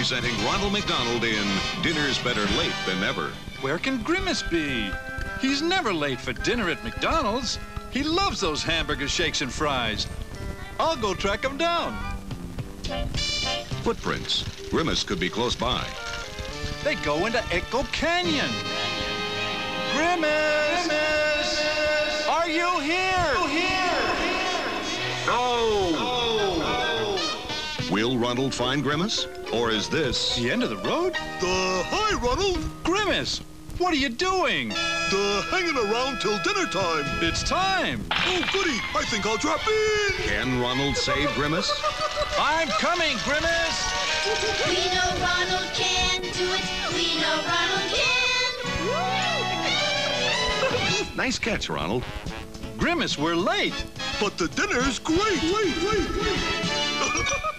presenting Ronald McDonald in Dinner's Better Late Than Never. Where can Grimace be? He's never late for dinner at McDonald's. He loves those hamburger shakes and fries. I'll go track him down. Footprints. Grimace could be close by. They go into Echo Canyon. Grimace! Will Ronald find Grimace? Or is this The end of the road? Uh, hi, Ronald. Grimace, what are you doing? Uh, hanging around till dinner time. It's time. Oh, goody. I think I'll drop in. Can Ronald save Grimace? I'm coming, Grimace. We know Ronald can do it. We know Ronald can. Nice catch, Ronald. Grimace, we're late. But the dinner's great. Wait, wait, wait.